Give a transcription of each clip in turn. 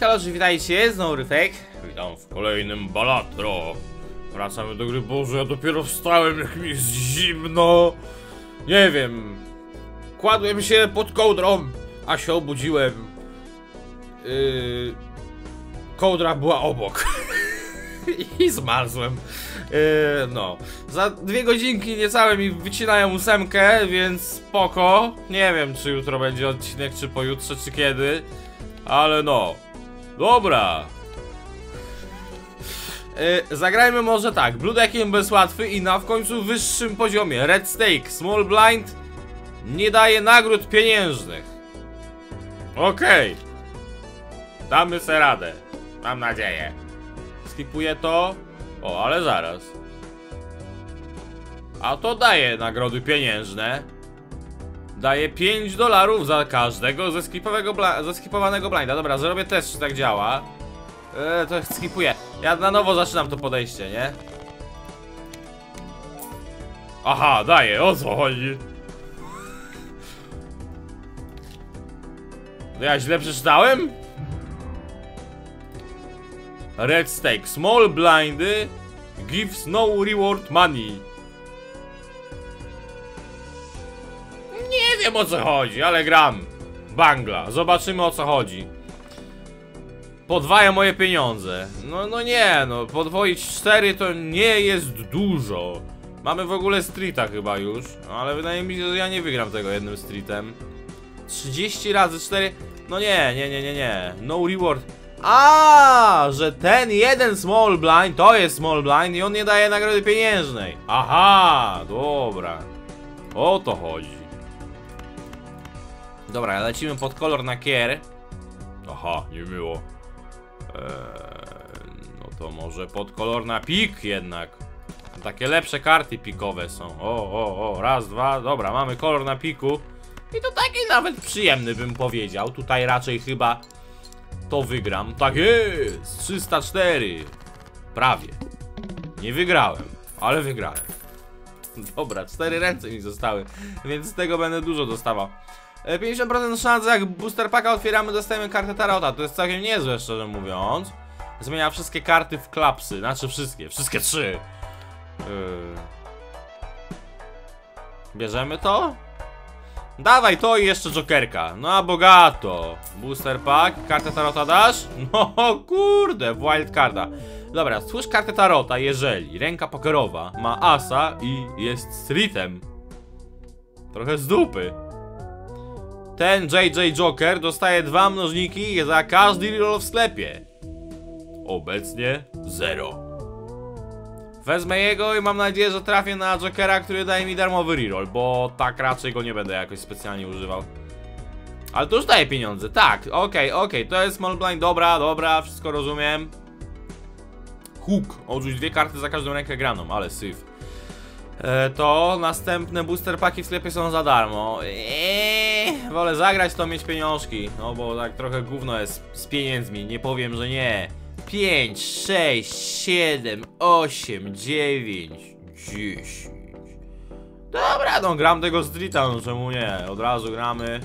Haloży, witajcie, znowu Ryfek. Witam w kolejnym Balatro. Wracamy do gry, Boże, ja dopiero wstałem, jak mi jest zimno. Nie wiem. Kładłem się pod kołdrą, a się obudziłem. Yy... Kołdra była obok. I zmarzłem. Yy, no. Za dwie godzinki niecałe mi wycinają ósemkę, więc spoko. Nie wiem, czy jutro będzie odcinek, czy pojutrze, czy kiedy. Ale no. Dobra. Yy, zagrajmy może tak. Blue Deckiem bez łatwy i na w końcu wyższym poziomie. Red Stake, Small Blind nie daje nagród pieniężnych. Okej. Damy se radę. Mam nadzieję. Skipuję to. O, ale zaraz. A to daje nagrody pieniężne. Daje 5 dolarów za każdego ze, skipowego skipowanego blinda. Dobra, zrobię test, czy tak działa. Eee, to skipuję. Ja na nowo zaczynam to podejście, nie? Aha, daje, o co chodzi? Ja źle przeczytałem? Red stake, small blindy gives no reward money. Nie wiem o co chodzi, ale gram. Bangla, zobaczymy o co chodzi. Podwaja moje pieniądze. No, no nie, no, podwoić 4 to nie jest dużo. Mamy w ogóle streeta chyba już, ale wydaje mi się, że ja nie wygram tego jednym streetem. 30 razy 4, no nie, nie, nie, nie, nie. No reward. A, że ten jeden small blind to jest small blind i on nie daje nagrody pieniężnej. Aha, dobra. O to chodzi. Dobra, lecimy pod kolor na kier. Aha, niemiło. Eee, no to może pod kolor na pik jednak. Takie lepsze karty pikowe są. O, o, o, raz, dwa, dobra, mamy kolor na piku. I to taki nawet przyjemny bym powiedział. Tutaj raczej chyba to wygram. Tak jest! 304. Prawie. Nie wygrałem, ale wygrałem. Dobra, cztery ręce mi zostały, więc z tego będę dużo dostawał. E, 50% szans, jak booster packa otwieramy, dostajemy kartę Tarota. To jest całkiem niezłe, szczerze mówiąc. Zmienia wszystkie karty w klapsy, znaczy wszystkie, wszystkie trzy. Yy. Bierzemy to? Dawaj to i jeszcze Jokerka. No a bogato. Booster pack, kartę Tarota dasz? No kurde, wild carda. Dobra, stwórz kartę Tarota, jeżeli ręka pokerowa ma asa i jest streetem. Trochę z dupy. Ten JJ Joker dostaje dwa mnożniki za każdy reroll w sklepie. Obecnie zero. Wezmę jego i mam nadzieję, że trafię na Jokera, który daje mi darmowy reroll, bo tak raczej go nie będę jakoś specjalnie używał. Ale to już daje pieniądze, tak, okej, okay, okej, okay. to jest small blind, dobra, dobra, wszystko rozumiem. Hook, odrzuć dwie karty za każdą rękę graną, ale syf. E, to następne booster paki w sklepie są za darmo. Eee, wolę zagrać to mieć pieniążki. No bo tak trochę gówno jest z pieniędzmi, nie powiem, że nie. 5, 6, 7, 8, 9, 10. Dobra, no gram tego streeta, no czemu nie? Od razu gramy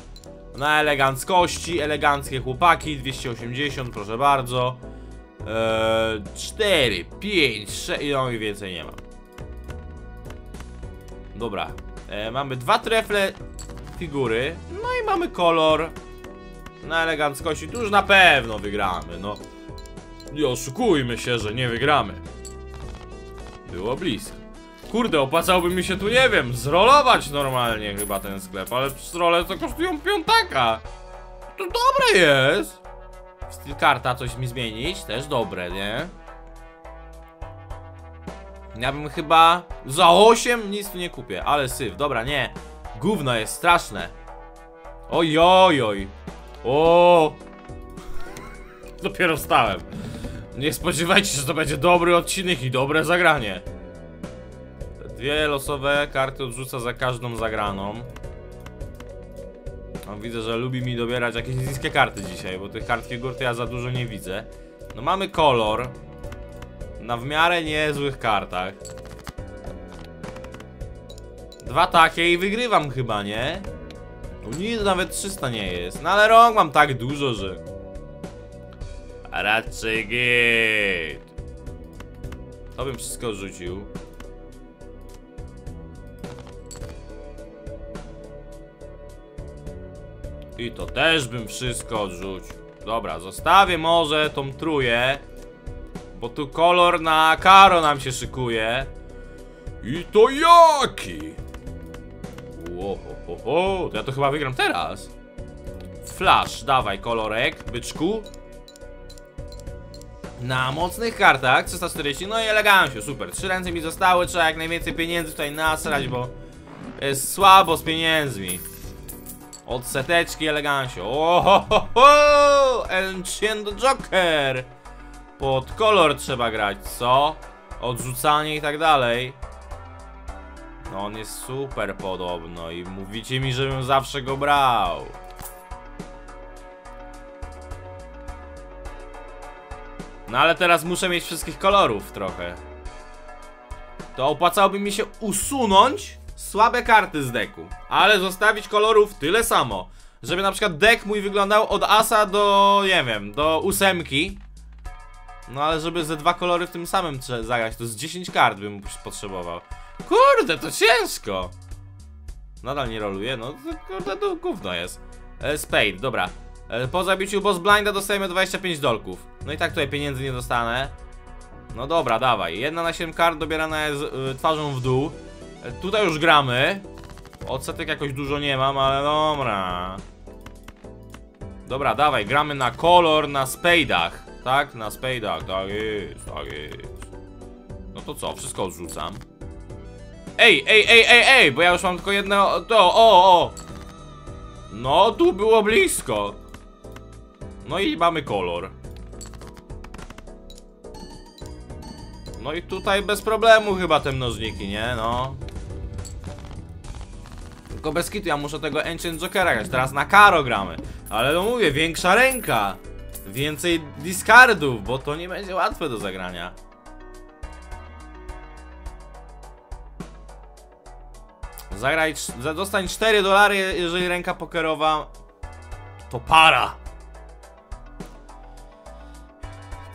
na eleganckości, eleganckie chłopaki, 280, proszę bardzo. Eee, 4, 5, 6, no i więcej nie mam. Dobra, e, mamy dwa trefle figury, no i mamy kolor na eleganckości, tu już na pewno wygramy, no. Nie oszukujmy się, że nie wygramy. Było blisko. Kurde, opłacałoby mi się tu, nie wiem, zrolować normalnie chyba ten sklep, ale role to kosztują piątaka. To dobre jest. Steel karta coś mi zmienić, też dobre, nie? Ja bym chyba za 8 nic tu nie kupię, ale syf, dobra, nie. Gówno jest straszne. Oj, oj, oj. O. Dopiero wstałem. Nie spodziewajcie się, że to będzie dobry odcinek i dobre zagranie. Dwie losowe karty odrzuca za każdą zagraną. No, widzę, że lubi mi dobierać jakieś niskie karty dzisiaj, bo tych kart figur to ja za dużo nie widzę. No mamy kolor. Na w miarę niezłych kartach. Dwa takie i wygrywam chyba, nie? U nie, nawet 300 nie jest. No ale rąk mam tak dużo, że... Raczej git. To bym wszystko rzucił. I to też bym wszystko odrzucił. Dobra, zostawię może tą truję. Bo tu kolor na karo nam się szykuje. I to jaki? Ło, ho, ho, ho. To ja to chyba wygram teraz. Flash, dawaj kolorek, byczku. Na mocnych kartach 340, no i elegancio, super. Trzy ręce mi zostały, trzeba jak najwięcej pieniędzy tutaj nasrać, bo jest słabo z pieniędzmi. Od seteczki elegancio. Ohohoho! Ancient Joker! Pod kolor trzeba grać, co? Odrzucanie i tak dalej. No on jest super podobno i mówicie mi, żebym zawsze go brał. No ale teraz muszę mieć wszystkich kolorów trochę. To opłacałoby mi się usunąć słabe karty z deku, ale zostawić kolorów tyle samo. Żeby na przykład dek mój wyglądał od asa do, nie wiem, do ósemki. No ale żeby ze dwa kolory w tym samym zagrać, to z 10 kart bym potrzebował. Kurde, to ciężko. Nadal nie roluje, no to kurde, to gówno jest. E, Spade, dobra. E, po zabiciu boss blinda dostajemy 25 dolków. No i tak tutaj pieniędzy nie dostanę. No dobra, dawaj. Jedna na 7 kart dobierana jest y, twarzą w dół. E, tutaj już gramy. Odsetek jakoś dużo nie mam, ale dobra. Dobra, dawaj, gramy na kolor na spejdach. Tak? Na spejdach, tak jest, tak jest. No to co, wszystko odrzucam. Ej, ej, ej, ej, ej, bo ja już mam tylko jedno, to, o, o. No, tu było blisko. No i mamy kolor. No i tutaj bez problemu chyba te mnożniki, nie? No. Tylko bez kitu, ja muszę tego Ancient Jokera grać. Teraz na Karo gramy. Ale no mówię, większa ręka. Więcej discardów, bo to nie będzie łatwe do zagrania. Zagraj, dostań 4 dolary, jeżeli ręka pokerowa to para.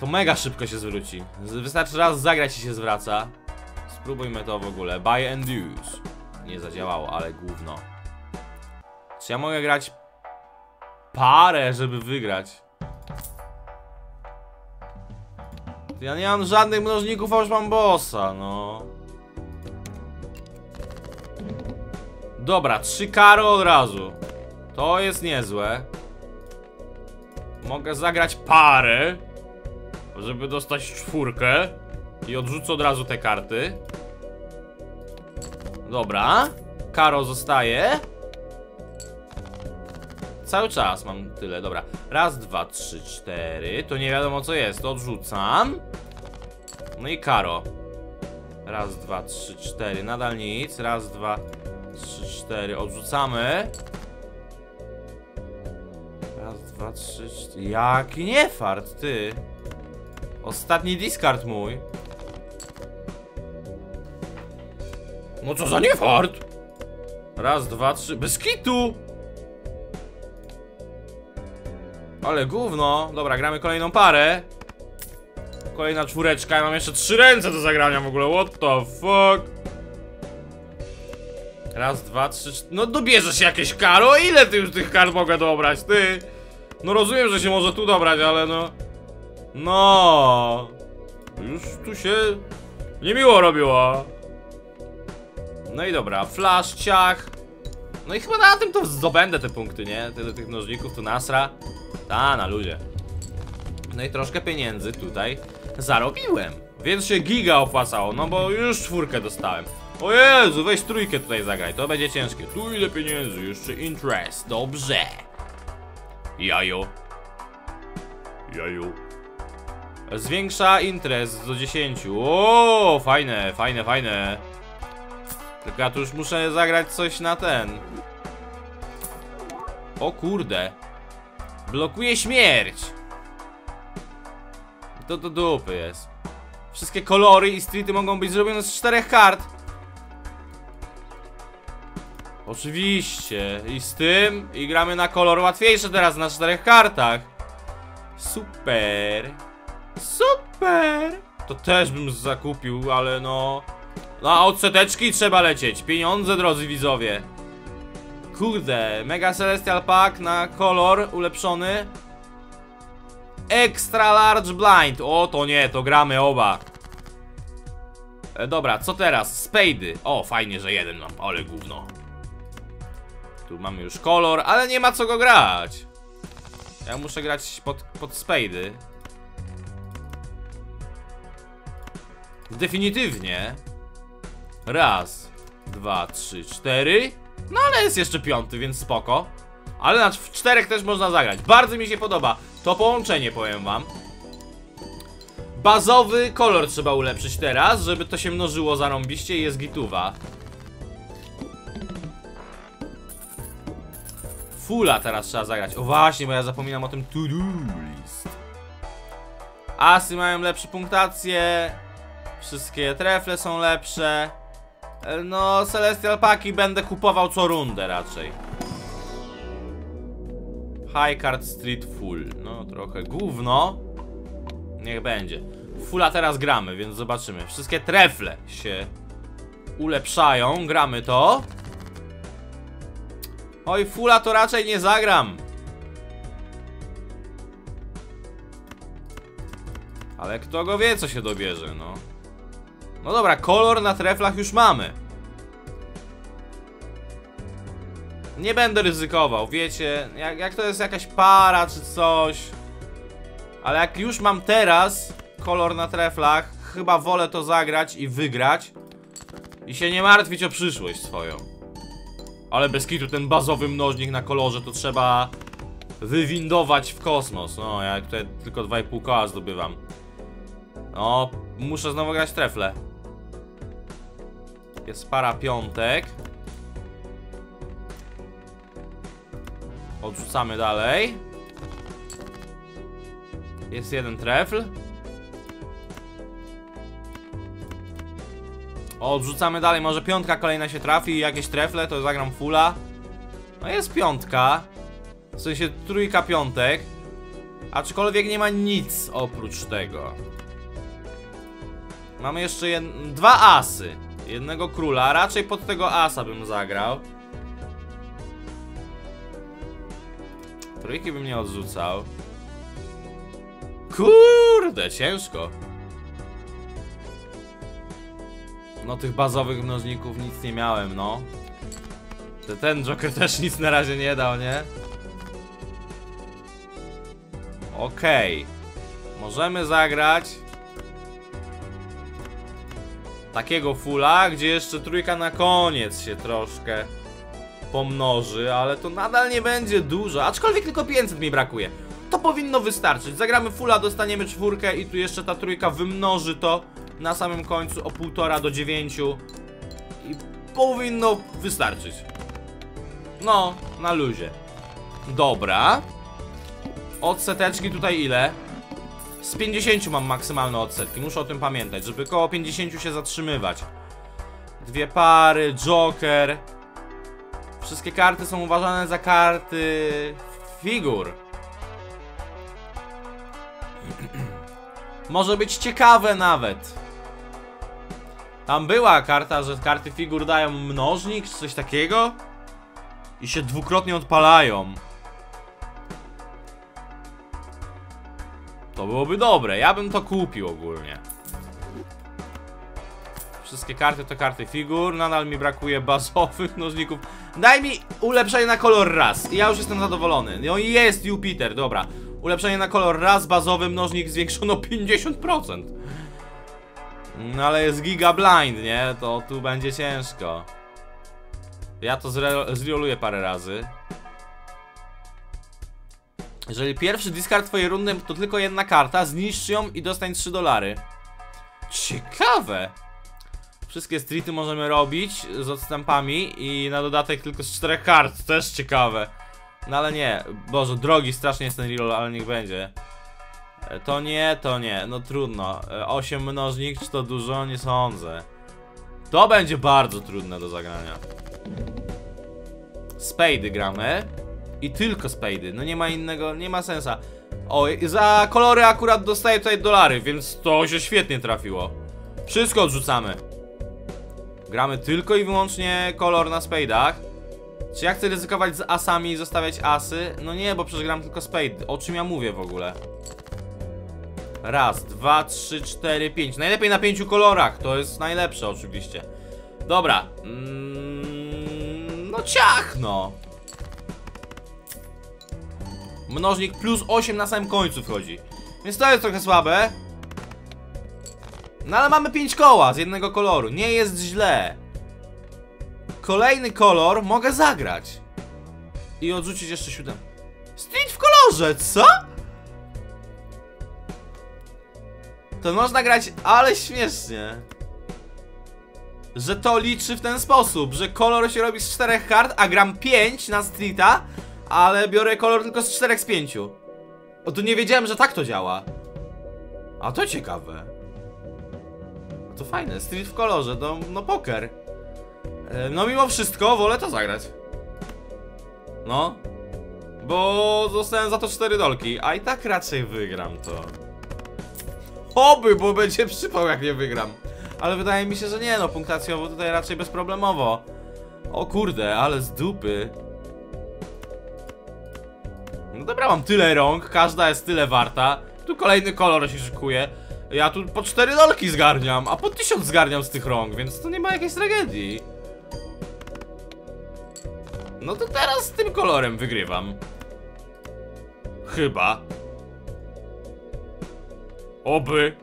To mega szybko się zwróci. Wystarczy raz zagrać i się zwraca. Spróbujmy to w ogóle. Buy and use. Nie zadziałało, ale gówno. Czy ja mogę grać parę, żeby wygrać? Ja nie mam żadnych mnożników, a już mam bossa, no. Dobra, trzy kary od razu. To jest niezłe. Mogę zagrać parę, żeby dostać czwórkę. I odrzucę od razu te karty. Dobra. Karo zostaje. Cały czas mam tyle, dobra. Raz, dwa, trzy, cztery. To nie wiadomo co jest, odrzucam. No i Karo. Raz, dwa, trzy, cztery. Nadal nic. Raz, dwa, trzy, cztery. Odrzucamy. Raz, dwa, trzy, cztery. Jaki niefart, ty. Ostatni discard mój. No co za niefart? Raz, dwa, trzy. Bez kitu! Ale gówno. Dobra, gramy kolejną parę. Kolejna czwóreczka. Ja mam jeszcze trzy ręce do zagrania w ogóle. What the fuck? Raz, dwa, trzy, cztery. No dobierzesz jakieś karo? Ile ty już tych kart mogę dobrać, ty? No rozumiem, że się może tu dobrać, ale no... No... Już tu się... Niemiło robiło. No i dobra, flash, ciach. No i chyba na tym to zdobędę te punkty, nie? Tyle tych nożników tu nasra. Ta, na ludzie. No i troszkę pieniędzy tutaj zarobiłem. Więc się giga opłacało, no bo już czwórkę dostałem. O Jezu, weź trójkę tutaj zagraj, to będzie ciężkie. Tu ile pieniędzy, jeszcze interest, dobrze. Jajo. Jajo. Zwiększa interest do 10. O, fajne, fajne, fajne. Tylko ja tu już muszę zagrać coś na ten. O kurde. Blokuje śmierć. To do dupy jest. Wszystkie kolory i streety mogą być zrobione z czterech kart. Oczywiście. I z tym. I gramy na kolor łatwiejszy teraz na czterech kartach. Super. Super. To też bym zakupił, ale no... Na odseteczki trzeba lecieć. Pieniądze, drodzy widzowie. Kurde, Mega Celestial Pack na kolor ulepszony. Extra Large Blind. O, to nie, to gramy oba. E, dobra, co teraz? Spady. O, fajnie, że jeden mam, ale gówno. Tu mamy już kolor, ale nie ma co go grać. Ja muszę grać pod, pod Spady. Definitywnie. Raz, dwa, trzy, cztery. No ale jest jeszcze piąty, więc spoko. Ale na w czterech też można zagrać. Bardzo mi się podoba to połączenie, powiem wam. Bazowy kolor trzeba ulepszyć teraz, żeby to się mnożyło zarąbiście i jest gituwa. Fula teraz trzeba zagrać. O właśnie, bo ja zapominam o tym to-do list. Asy mają lepsze punktacje. Wszystkie trefle są lepsze. No, Celestial Paki będę kupował co rundę raczej. High Card Street Full. No, trochę gówno. Niech będzie. Fulla teraz gramy, więc zobaczymy. Wszystkie trefle się ulepszają. Gramy to. Oj, Fulla to raczej nie zagram. Ale kto go wie, co się dobierze, no. No dobra, kolor na treflach już mamy. Nie będę ryzykował, wiecie, jak, jak to jest jakaś para czy coś. Ale jak już mam teraz kolor na treflach, chyba wolę to zagrać i wygrać. I się nie martwić o przyszłość swoją. Ale bez kitu ten bazowy mnożnik na kolorze to trzeba wywindować w kosmos. No, ja tutaj tylko 2,5 koła zdobywam. No, muszę znowu grać trefle. Jest para piątek. Odrzucamy dalej. Jest jeden trefl. Odrzucamy dalej, może piątka kolejna się trafi jakieś trefle, to zagram fulla. No jest piątka. W sensie trójka piątek. Aczkolwiek nie ma nic oprócz tego. Mamy jeszcze jed... dwa asy. Jednego króla, raczej pod tego asa bym zagrał. Trójki bym nie odrzucał. Kurde, ciężko. No tych bazowych mnożników nic nie miałem, no. Te- Ten Joker też nic na razie nie dał, nie? Okej. Możemy zagrać takiego fulla, gdzie jeszcze trójka na koniec się troszkę pomnoży, ale to nadal nie będzie dużo, aczkolwiek tylko 500 mi brakuje. To powinno wystarczyć. Zagramy fulla, dostaniemy czwórkę i tu jeszcze ta trójka wymnoży to na samym końcu o 1,5 do 9 i powinno wystarczyć. No, na luzie. Dobra. Odseteczki tutaj ile? Z 50 mam maksymalne odsetki, muszę o tym pamiętać, żeby koło 50 się zatrzymywać. Dwie pary, Joker. Wszystkie karty są uważane za karty figur. Może być ciekawe nawet. Tam była karta, że karty figur dają mnożnik, czy coś takiego. I się dwukrotnie odpalają. To byłoby dobre, ja bym to kupił ogólnie. Wszystkie karty to karty figur, nadal mi brakuje bazowych nożników. Daj mi ulepszenie na kolor raz i ja już jestem zadowolony. No i jest Jupiter, dobra. Ulepszenie na kolor raz, bazowy mnożnik zwiększono 50%. No ale jest giga blind, nie? To tu będzie ciężko. Ja to zre zreoluję parę razy. Jeżeli pierwszy discard twojej rundy to tylko jedna karta, zniszcz ją i dostań 3 dolary. Ciekawe! Wszystkie streety możemy robić z odstępami i na dodatek tylko z czterech kart, też ciekawe. No ale nie, Boże, drogi strasznie jest ten reroll, ale niech będzie. E, To nie, to nie, no trudno. 8 mnożnik, czy to dużo? Nie sądzę. To będzie bardzo trudne do zagrania. Spady gramy. I tylko spady, no nie ma innego, nie ma sensa. O, za kolory akurat dostaję tutaj dolary, więc to się świetnie trafiło. Wszystko odrzucamy. Gramy tylko i wyłącznie kolor na spade'ach. Czy ja chcę ryzykować z asami i zostawiać asy? No nie, bo przecież gram tylko spade. O czym ja mówię w ogóle? Raz, dwa, trzy, cztery, pięć. Najlepiej na pięciu kolorach. To jest najlepsze oczywiście. Dobra. Mm, no ciach, no. Mnożnik plus 8 na samym końcu wchodzi. Więc to jest trochę słabe. No ale mamy 5 koła z jednego koloru. Nie jest źle. Kolejny kolor mogę zagrać. I odrzucić jeszcze siódem. Street w kolorze, co? To można grać, ale śmiesznie. Że to liczy w ten sposób, że kolor się robi z czterech kart, a gram 5 na streeta, ale biorę kolor tylko z 4 z 5. O, tu nie wiedziałem, że tak to działa. A to ciekawe. To fajne, street w kolorze, no, no poker. E, No mimo wszystko wolę to zagrać. No. Bo zostałem za to 4 dolki, a i tak raczej wygram to. Oby, bo będzie przypał jak nie wygram. Ale wydaje mi się, że nie no, punktacjowo tutaj raczej bezproblemowo. O kurde, ale z dupy. No dobra, mam tyle rąk, każda jest tyle warta. Tu kolejny kolor się szykuje. Ja tu po 4 dolki zgarniam, a po 1000 zgarniam z tych rąk, więc to nie ma jakiejś tragedii. No to teraz z tym kolorem wygrywam. Chyba. Oby.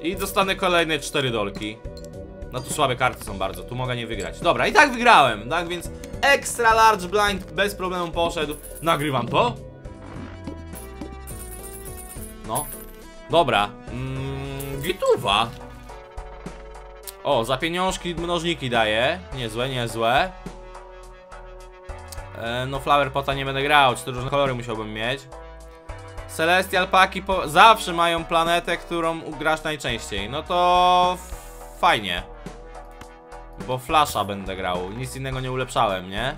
I dostanę kolejne 4 dolki. No tu słabe karty są bardzo, tu mogę nie wygrać. Dobra, i tak wygrałem, tak więc extra large blind bez problemu poszedł. Nagrywam to. No. Dobra. Mm, gituwa. O, za pieniążki mnożniki daje. Niezłe, niezłe. E, no Flower Pota nie będę grał, cztery różne kolory musiałbym mieć. Celestial Paki zawsze mają planetę, którą grasz najczęściej. No to... fajnie. Bo Flasha będę grał, nic innego nie ulepszałem, nie?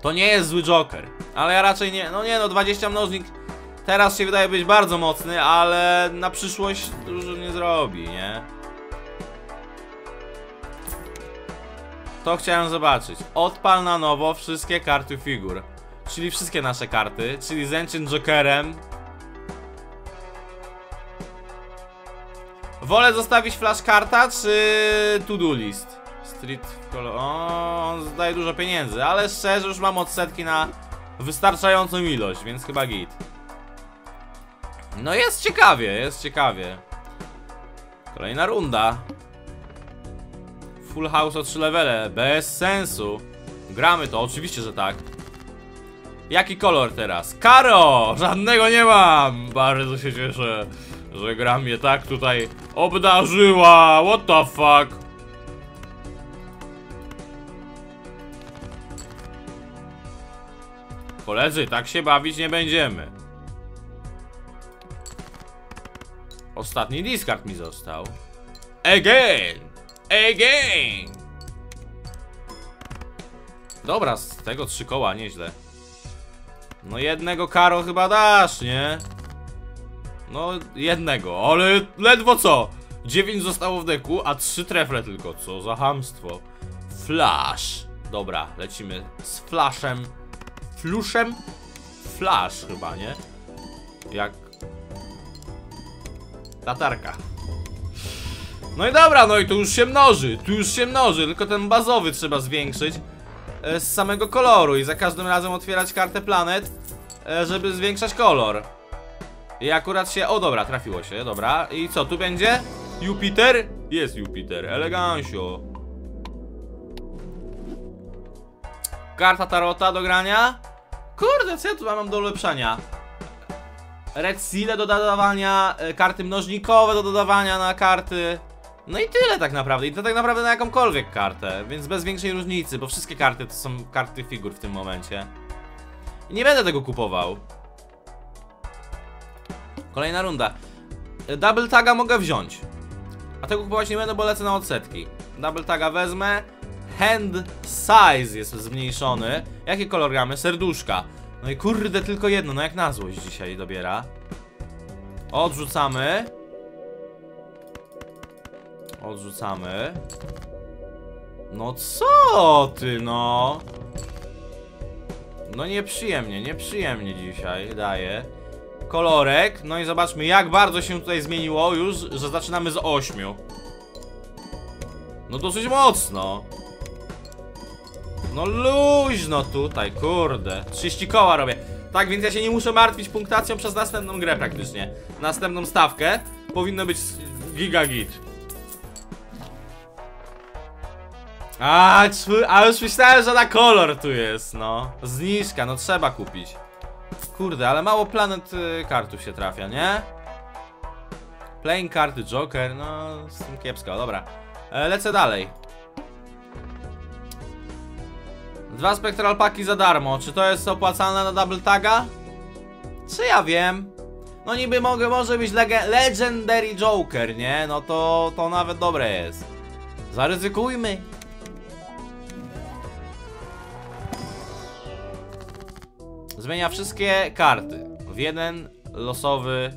To nie jest zły Joker, ale ja raczej nie... No nie no, 20 mnożnik teraz się wydaje być bardzo mocny, ale na przyszłość dużo nie zrobi, nie? To chciałem zobaczyć. Odpal na nowo wszystkie karty figur. Czyli wszystkie nasze karty, czyli z Ancient Jokerem. Wolę zostawić flashkarta czy to-do list? Street w kolor... O, on zdaje dużo pieniędzy, ale szczerze już mam odsetki na wystarczającą ilość, więc chyba git. No jest ciekawie, jest ciekawie. Kolejna runda. Full house o 3 levele, bez sensu. Gramy to, oczywiście, że tak. Jaki kolor teraz? Karo! Żadnego nie mam! Bardzo się cieszę, że gra mnie tak tutaj obdarzyła. What the fuck? Koledzy, tak się bawić nie będziemy. Ostatni discard mi został. Again! Again! Dobra, z tego trzy koła, nieźle. No jednego karo chyba dasz, nie? No jednego, ale ledwo co? 9 zostało w deku, a 3 trefle tylko, co za hamstwo. Flash. Dobra, lecimy z flashem. Fluszem? Flash chyba, nie? Jak... Latarka. No i dobra, no i tu już się mnoży, tu już się mnoży, tylko ten bazowy trzeba zwiększyć e, z samego koloru i za każdym razem otwierać kartę planet, e, żeby zwiększać kolor. I akurat się, o dobra, trafiło się, dobra. I co, tu będzie? Jupiter? Jest Jupiter, elegancio. Karta Tarota do grania? Kurde, co ja tu mam do ulepszania? Red Seal do dodawania, e, karty mnożnikowe do dodawania na karty. No i tyle tak naprawdę. I to tak naprawdę na jakąkolwiek kartę, więc bez większej różnicy, bo wszystkie karty to są karty figur w tym momencie. I nie będę tego kupował. Kolejna runda. Double taga mogę wziąć. A tego kupować nie będę, bo lecę na odsetki. Double taga wezmę. Hand size jest zmniejszony, Jaki kolor gramy? Serduszka. No i kurde, tylko jedno, no jak na złość dzisiaj dobiera. Odrzucamy. Odrzucamy. No co ty, no? No nieprzyjemnie, nieprzyjemnie dzisiaj daje. Kolorek, no i zobaczmy jak bardzo się tutaj zmieniło już, że zaczynamy z 8. No dosyć mocno. No luźno tutaj, kurde. 30 koła robię. Tak, więc ja się nie muszę martwić punktacją przez następną grę praktycznie. Następną stawkę powinno być giga git. A, czu- a już myślałem, że na kolor tu jest, no. Zniżka, no trzeba kupić. Kurde, ale mało planet y, kartów się trafia, nie? Playing karty, Joker, no z tym kiepsko, dobra. E, lecę dalej. Dwa Spectral Paki za darmo. Czy to jest opłacalne na Double Taga? Czy ja wiem? No niby mogę, może być lege- Legendary Joker, nie? No to, to nawet dobre jest. Zaryzykujmy. Zmienia wszystkie karty w jeden losowy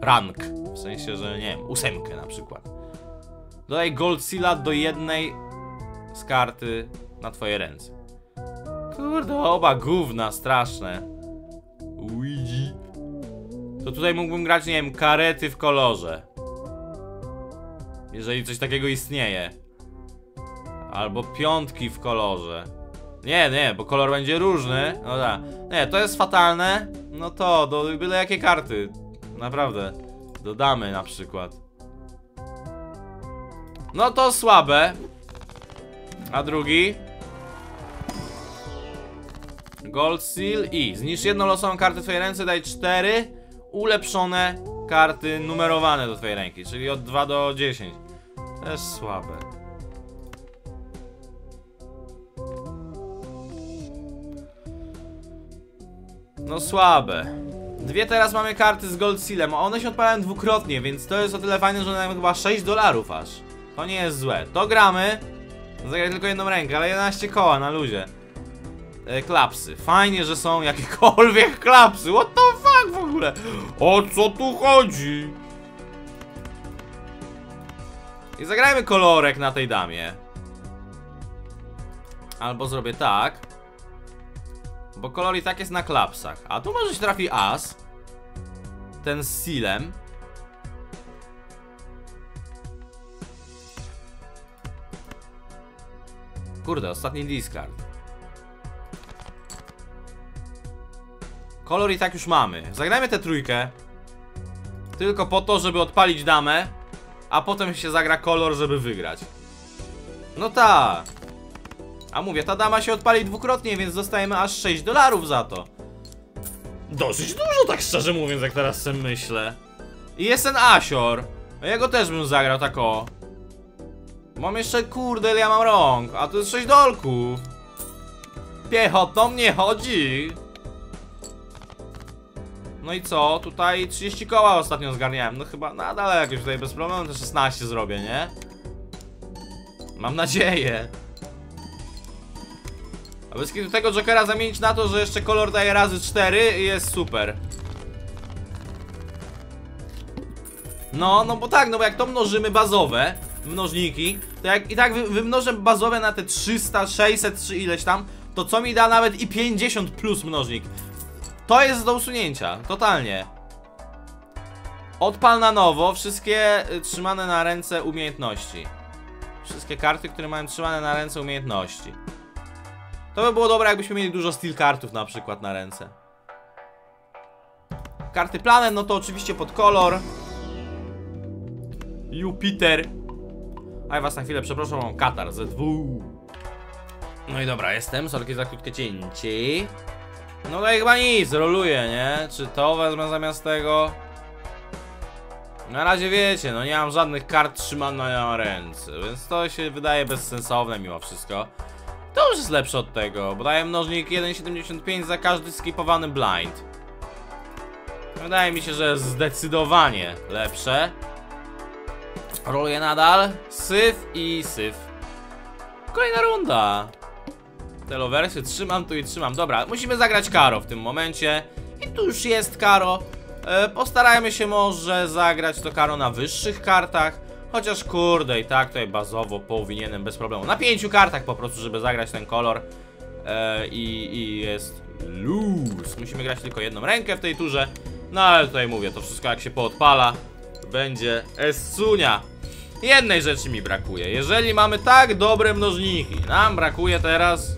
rank. W sensie, że nie wiem, ósemkę na przykład. Dodaj Gold Seala do jednej z karty na twoje ręce. Kurde, oba gówna straszne. Luigi. To tutaj mógłbym grać, nie wiem, karety w kolorze. Jeżeli coś takiego istnieje. Albo piątki w kolorze. Nie, nie, bo kolor będzie różny. No tak. Nie, to jest fatalne. No to, do byle jakie karty. Naprawdę. Dodamy na przykład. No to słabe. A drugi? Gold Seal i zniszcz jedną losową kartę twojej ręce, daj cztery ulepszone karty numerowane do twojej ręki, czyli od 2 do 10. Też słabe. No słabe. Dwie teraz mamy karty z Gold Sealem, one się odpalają dwukrotnie, więc to jest o tyle fajne, że one chyba 6 dolarów aż. To nie jest złe. To gramy. Zagraj tylko jedną rękę, ale 11 koła na luzie. E, klapsy. Fajnie, że są jakiekolwiek klapsy. What the fuck w ogóle? O co tu chodzi? I zagrajmy kolorek na tej damie. Albo zrobię tak. Bo kolor i tak jest na klapsach. A tu może się trafi as. Ten z sealem. Kurde, ostatni discard. Kolor i tak już mamy. Zagrajmy tę trójkę. Tylko po to, żeby odpalić damę. A potem się zagra kolor, żeby wygrać. No tak. A mówię, ta dama się odpali dwukrotnie, więc dostajemy aż 6 dolarów za to. Dosyć dużo, tak szczerze mówiąc, jak teraz sobie myślę. I jest ten Asior. Ja go też bym zagrał tak o. Mam jeszcze, kurde, ja mam rąk, a to jest 6 dolków. Piechotą nie chodzi. No i co? Tutaj 30 koła ostatnio zgarniałem. No chyba nadal jakoś tutaj bez problemu te 16 zrobię, nie? Mam nadzieję. A bez kiedy tego Jokera zamienić na to, że jeszcze kolor daje razy 4 jest super. No, no bo tak, no bo jak to mnożymy bazowe mnożniki, to jak i tak wy, wymnożę bazowe na te 300, 600 czy ileś tam, to co mi da nawet i 50 plus mnożnik. To jest do usunięcia, totalnie. Odpal na nowo wszystkie y, trzymane na ręce umiejętności. Wszystkie karty, które mają trzymane na ręce umiejętności. To by było dobre, jakbyśmy mieli dużo steel kartów na przykład na ręce. Karty planet, no to oczywiście pod kolor. Jupiter. A was na chwilę przepraszam, mam katar ZW. No i dobra, jestem, sorki za krótkie cięcie. No to chyba nic, roluję, nie? Czy to wezmę zamiast tego? Na razie wiecie, no nie mam żadnych kart trzymanych na ręce, więc to się wydaje bezsensowne mimo wszystko. To już jest lepsze od tego, bo daje mnożnik 1,75 za każdy skipowany blind. Wydaje mi się, że jest zdecydowanie lepsze. Roluję nadal. Syf i syf. Kolejna runda. Te lowersy trzymam tu i trzymam. Dobra, musimy zagrać Karo w tym momencie. I tu już jest Karo. E, postarajmy się może zagrać to Karo na wyższych kartach. Chociaż kurde, i tak tutaj bazowo powinienem bez problemu. Na pięciu kartach po prostu, żeby zagrać ten kolor. E, i, I jest luz. Musimy grać tylko jedną rękę w tej turze. No ale tutaj mówię, to wszystko jak się poodpala, będzie essunia. Jednej rzeczy mi brakuje. Jeżeli mamy tak dobre mnożniki, nam brakuje teraz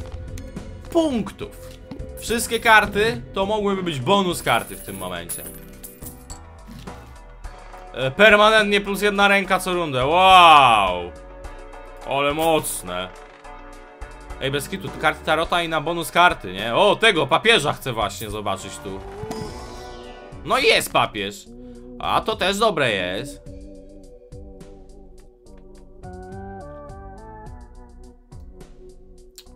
punktów. Wszystkie karty to mogłyby być bonus karty w tym momencie. E, Permanentnie plus jedna ręka co rundę. Wow! Ale mocne. Ej, bez kitu, karty tarota i na bonus karty, nie? O, tego papieża chcę właśnie zobaczyć tu. No jest papież. A to też dobre jest.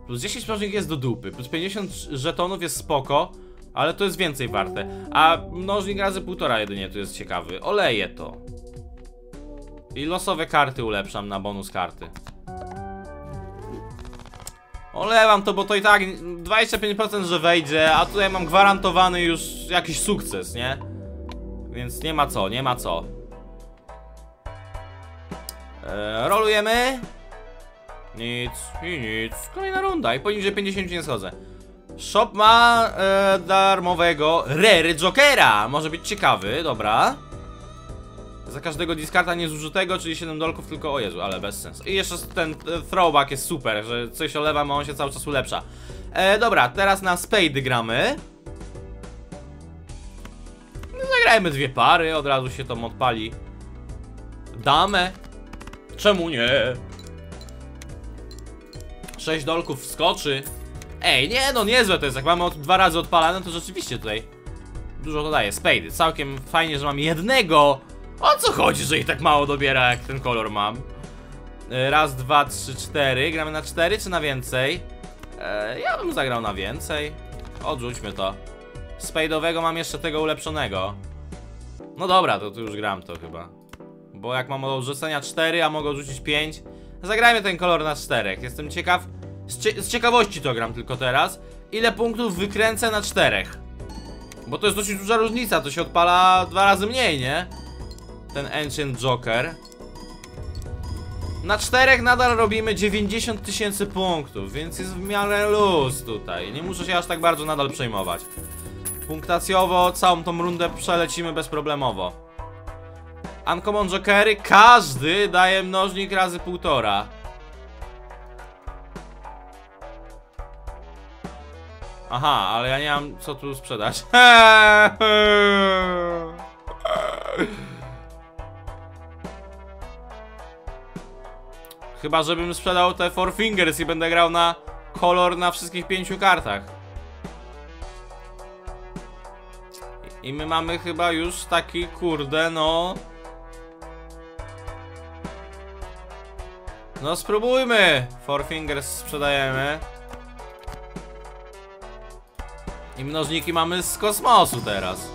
Plus 10 mnożnik jest do dupy, plus 50 żetonów jest spoko, ale to jest więcej warte. A mnożnik razy półtora jedynie tu jest ciekawy. Oleję to. I losowe karty ulepszam na bonus karty. Olewam to, bo to i tak 25% że wejdzie, a tutaj mam gwarantowany już jakiś sukces, nie? Więc nie ma co, nie ma co. Eee, rolujemy. Nic i nic. Kolejna runda i poniżej 50 nie schodzę. Shop ma e, darmowego Rare Jokera. Może być ciekawy, dobra. Za każdego diskarta niezużytego, czyli 7 dolków, tylko o Jezu, ale bez sensu. I jeszcze ten e, throwback jest super, że coś olewam, a on się cały czas ulepsza. E, dobra, teraz na Spade gramy. No, zagrajmy dwie pary, od razu się to odpali. Damę. Czemu nie? 6 dolków wskoczy. Ej, nie no, niezłe to jest. Jak mamy dwa razy odpalane, to rzeczywiście tutaj dużo to daje. Spade. Całkiem fajnie, że mam jednego. O co chodzi, że ich tak mało dobiera, jak ten kolor mam? E, Raz, dwa, trzy, cztery. Gramy na cztery czy na więcej? E, ja bym zagrał na więcej. Odrzućmy to. Spade'owego mam jeszcze tego ulepszonego. No dobra, to tu już gram to chyba. Bo jak mam do odrzucenia 4, a mogę odrzucić 5 Zagrajmy ten kolor na 4 Jestem ciekaw z, cie z ciekawości to gram tylko teraz. Ile punktów wykręcę na 4 Bo to jest dosyć duża różnica To się odpala dwa razy mniej, nie? Ten Ancient Joker. Na 4 nadal robimy 90 tysięcy punktów Więc jest w miarę luz tutaj. Nie muszę się aż tak bardzo nadal przejmować. Punktacjowo całą tą rundę przelecimy bezproblemowo. Uncommon Jokery, każdy daje mnożnik razy półtora. Aha, ale ja nie mam co tu sprzedać. Chyba, żebym sprzedał te Four Fingers i będę grał na kolor na wszystkich pięciu kartach. I my mamy chyba już taki, kurde, no... No spróbujmy! Four Fingers sprzedajemy. I mnożniki mamy z kosmosu teraz.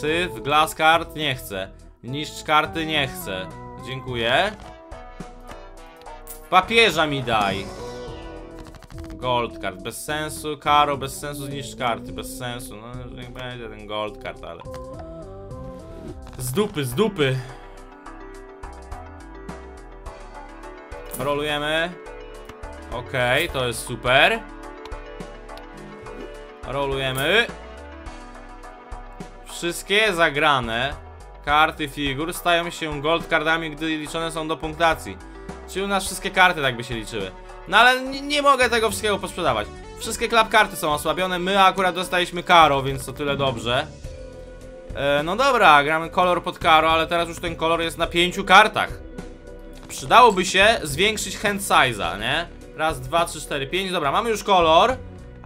Syf, glass card, nie chcę. Niszcz karty, nie chcę. Dziękuję. Papieża mi daj. Gold card, bez sensu. Karo, bez sensu, zniszcz karty, bez sensu. No, niech będzie ten gold card, ale... Z dupy, z dupy. Rolujemy. Okej, okay, to jest super. Rolujemy. Wszystkie zagrane karty figur stają się gold cardami, gdy liczone są do punktacji. Czyli u nas wszystkie karty tak by się liczyły. No ale nie, nie mogę tego wszystkiego posprzedawać. Wszystkie klap karty są osłabione, my akurat dostaliśmy karo, więc to tyle dobrze. E, no dobra, gramy kolor pod karo, ale teraz już ten kolor jest na pięciu kartach. Przydałoby się zwiększyć hand size'a, nie? Raz, dwa, trzy, cztery, pięć. Dobra, mamy już kolor,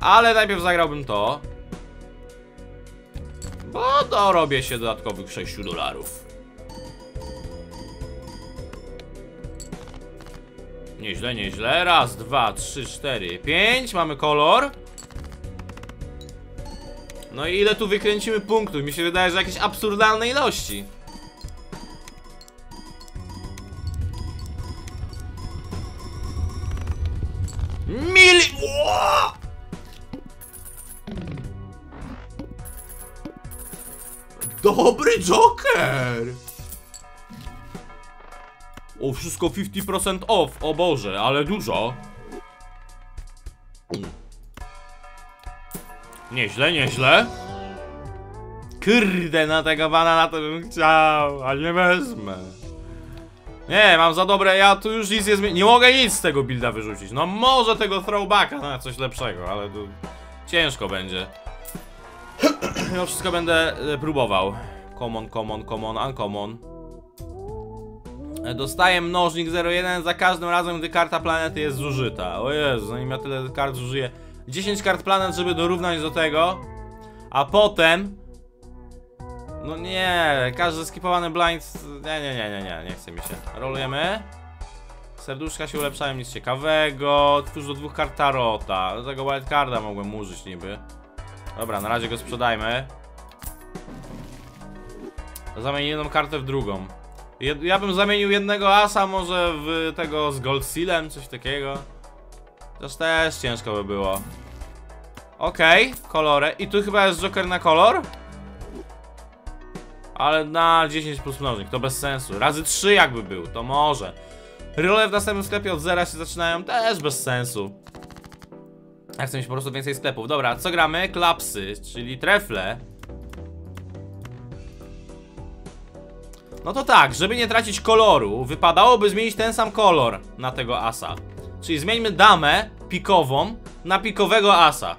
ale najpierw zagrałbym to. Bo dorobię się dodatkowych 6 dolarów. Nieźle, nieźle. Raz, dwa, trzy, cztery, pięć. Mamy kolor. No i ile tu wykręcimy punktów? Mi się wydaje, że jakieś absurdalne ilości. Dobry Joker! O, wszystko 50% off, o Boże, ale dużo. Nieźle, nieźle. Kurde, na tego banana to bym chciał, ale nie wezmę. Nie, mam za dobre, ja tu już nic nie zmienię. Nie mogę nic z tego builda wyrzucić. No może tego throwbacka na coś lepszego, ale to ciężko będzie. Ja wszystko będę e, próbował. Common, common, common, uncommon. E, Dostaję mnożnik 0,1 za każdym razem, gdy karta planety jest zużyta. O Jezu, zanim ja tyle kart zużyję. 10 kart planet, żeby dorównać do tego. A potem... No nie, każdy skipowany blind... Nie, nie, nie, nie, nie, nie chce mi się. Rolujemy. Serduszka się ulepszają, nic ciekawego. Twórz do dwóch kart tarota. Do tego wildcarda mogłem użyć niby. Dobra, na razie go sprzedajmy. Zamienię jedną kartę w drugą. Jed ja bym zamienił jednego asa może w tego z Gold Sealem, coś takiego. Też też ciężko by było. Okej, okay, kolorę. I tu chyba jest Joker na kolor? Ale na 10 plus mnożnik, to bez sensu. Razy 3 jakby był, to może. Role w następnym sklepie od zera się zaczynają, też bez sensu. Ja chcę mieć po prostu więcej sklepów. Dobra, co gramy? Klapsy, czyli trefle. No to tak, żeby nie tracić koloru, wypadałoby zmienić ten sam kolor na tego asa. Czyli zmieńmy damę pikową na pikowego asa.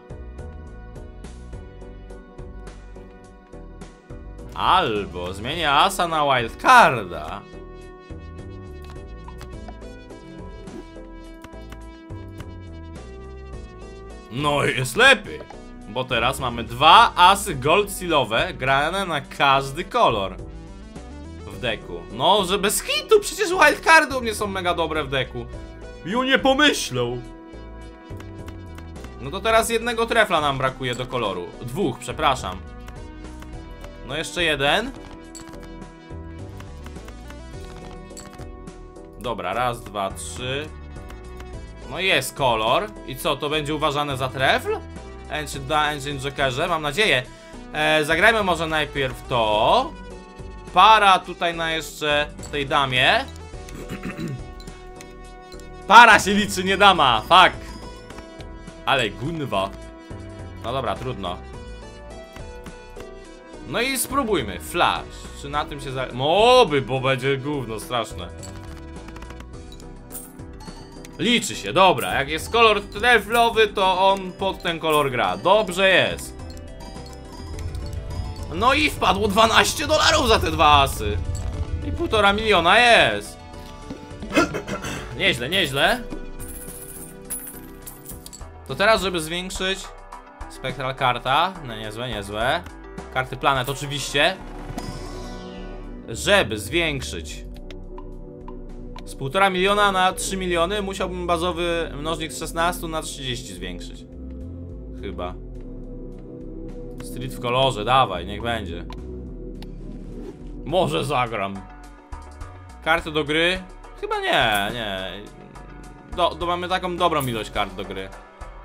Albo zmienię asa na wildcarda. No jest lepiej. Bo teraz mamy dwa asy gold sealowe grane na każdy kolor w deku. No, że bez hitu, przecież wildcardy u mnie są mega dobre w deku. O nie pomyślą. No to teraz jednego trefla nam brakuje do koloru. Dwóch, przepraszam. No jeszcze jeden. Dobra, raz, dwa, trzy. No jest kolor. I co, to będzie uważane za trefl? Da Ancient Jokerze, mam nadzieję. E, zagrajmy może najpierw to. Para tutaj na jeszcze tej damie. Para się liczy, nie dama, fuck. Ale gunwa. No dobra, trudno. No i spróbujmy. Flash. Czy na tym się za... Moby, bo będzie gówno straszne. Liczy się, dobra. Jak jest kolor treflowy, to on pod ten kolor gra. Dobrze jest. No i wpadło 12 dolarów za te dwa asy. I półtora miliona jest. nieźle, nieźle. To teraz, żeby zwiększyć Spectral karta. No niezłe, niezłe. Karty planet oczywiście. Żeby zwiększyć 1,5 miliona na 3 miliony musiałbym bazowy mnożnik z 16 na 30 zwiększyć. Chyba. Street w kolorze, dawaj, niech będzie. Może zagram. Karty do gry? Chyba nie, nie. Do, do, mamy taką dobrą ilość kart do gry.